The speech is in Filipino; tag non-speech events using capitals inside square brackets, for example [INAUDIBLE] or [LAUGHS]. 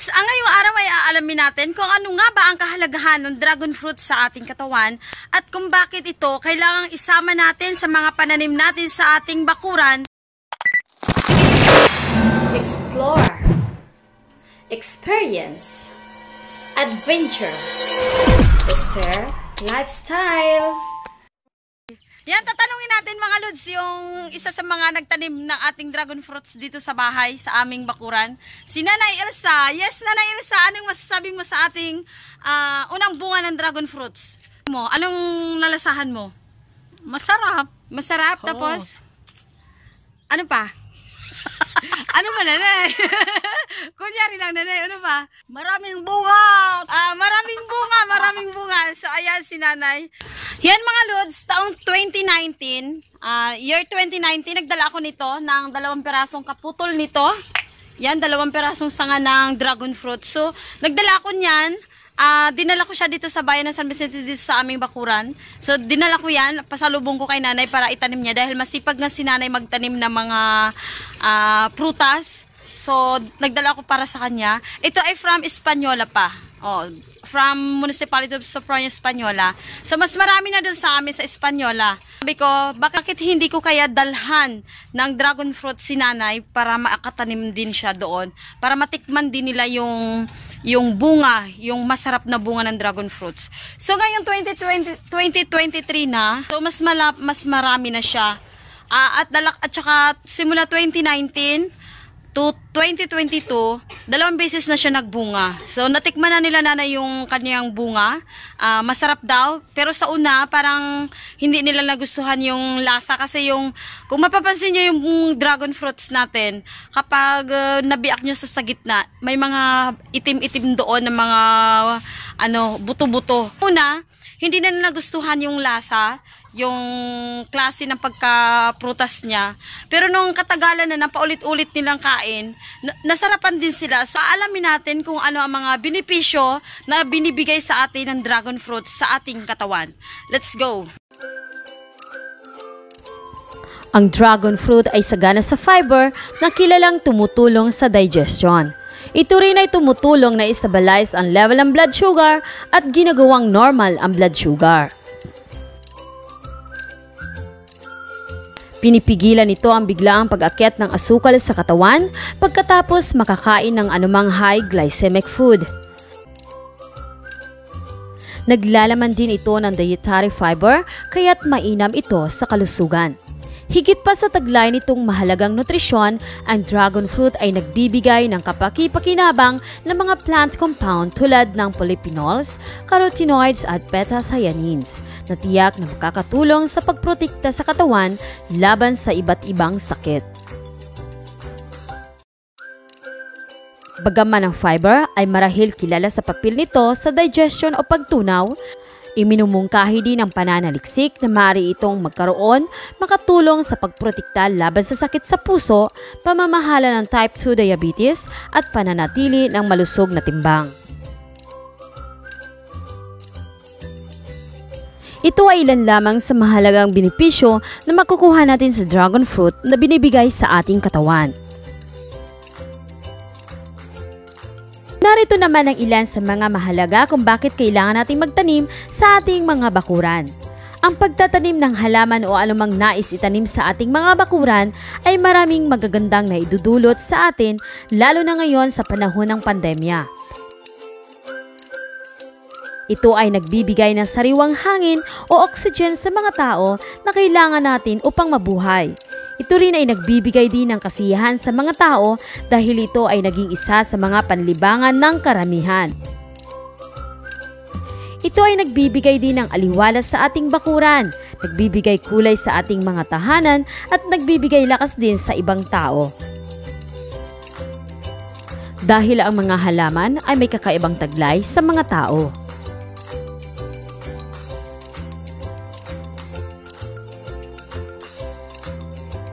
Lods, ang ngayong araw ay aalamin natin kung ano nga ba ang kahalagahan ng dragon fruit sa ating katawan at kung bakit ito kailangang isama natin sa mga pananim natin sa ating bakuran. Explore. Experience. Adventure. Mr. Lifestyle. Yan, tatanungin natin mga Lods, yung isa sa mga nagtanim ng ating dragon fruits dito sa bahay, sa aming bakuran. Si Nanay Elsa. Yes, Nanay Elsa, anong masasabi mo sa ating ah, unang bunga ng dragon fruits? Mo, anong nalasahan mo? Masarap. Masarap, tapos? Ano pa? [LAUGHS] ano ba, Nanay? [LAUGHS] Kunyari lang, Nanay, ano pa? Maraming bunga. Ah, maraming bunga, maraming bunga. So, ayan si nanay. Yan mga Lods, taong 2019, ah, year 2019, nagdala ako nito ng dalawang perasong kaputol nito. Yan, dalawang perasong sanga ng dragon fruit. So, nagdala ko niyan. Ah, dinala ko siya dito sa bayan ng San Vicente dito sa aming bakuran. So, dinala ko yan, pasalubong ko kay nanay para itanim niya dahil masipag nga si nanay magtanim ng mga ah, prutas. So, nagdala ko para sa kanya. Ito ay from Espanyola pa. Oh, from Municipality of Soprano, Espanyola. So, mas marami na dun sa amin sa Espanyola. Sabi ko, bakit hindi ko kaya dalhan ng dragon fruit si nanay para maakatanim din siya doon. Para matikman din nila yung yung bunga, yung masarap na bunga ng dragon fruits. So, ngayong 2020, 2023 na, so mas, malap, mas marami na siya. Ah, at, dalak, at saka simula 2019, to 2022, dalawang beses na siya nagbunga. So, natikman na nila na yung kanyang bunga. Ah, masarap daw. Pero sa una, parang hindi nila nagustuhan yung lasa. Kasi yung, kung mapapansin nyo yung dragon fruits natin, kapag uh, nabiak nyo sa, sa gitna, may mga itim-itim doon ng mga ano, buto-buto. Una, hindi na nagustuhan yung lasa, yung klase ng pagka-prutas niya. Pero nung katagalan na napaulit-ulit nilang kain, na- nasarapan din sila. So alamin natin kung ano ang mga benepisyo na binibigay sa atin ng dragon fruit sa ating katawan. Let's go! Ang dragon fruit ay sagana sa fiber na kilalang tumutulong sa digestion. Ito rin ay tumutulong na stabilize ang level ng blood sugar at ginagawang normal ang blood sugar. Pinipigilan nito ang biglaang pag-akyat ng asukal sa katawan pagkatapos makakain ng anumang high glycemic food. Naglalaman din ito ng dietary fiber kaya't mainam ito sa kalusugan. Higit pa sa taglay nitong mahalagang nutrisyon, ang dragon fruit ay nagbibigay ng kapaki-pakinabang ng mga plant compound tulad ng polyphenols, carotenoids at beta-cyanins na tiyak na makakatulong sa pagprotekta sa katawan laban sa iba't ibang sakit. Bagaman ang fiber ay marahil kilala sa papel nito sa digestion o pagtunaw, Iminumungkahi din ang pananaliksik na maaari itong magkaroon makatulong sa pagprotekta laban sa sakit sa puso, pamamahala ng type 2 diabetes at pananatili ng malusog na timbang. Ito ay ilan lamang sa mahalagang benepisyo na makukuha natin sa dragon fruit na binibigay sa ating katawan. Narito naman ang ilan sa mga mahalaga kung bakit kailangan nating magtanim sa ating mga bakuran. Ang pagtatanim ng halaman o anumang nais itanim sa ating mga bakuran ay maraming magagandang na idudulot sa atin lalo na ngayon sa panahon ng pandemya. Ito ay nagbibigay ng sariwang hangin o oxygen sa mga tao na kailangan natin upang mabuhay. Ito rin ay nagbibigay din ng kasiyahan sa mga tao dahil ito ay naging isa sa mga panlibangan ng karamihan. Ito ay nagbibigay din ng aliwalas sa ating bakuran, nagbibigay kulay sa ating mga tahanan at nagbibigay lakas din sa ibang tao. Dahil ang mga halaman ay may kakaibang taglay sa mga tao.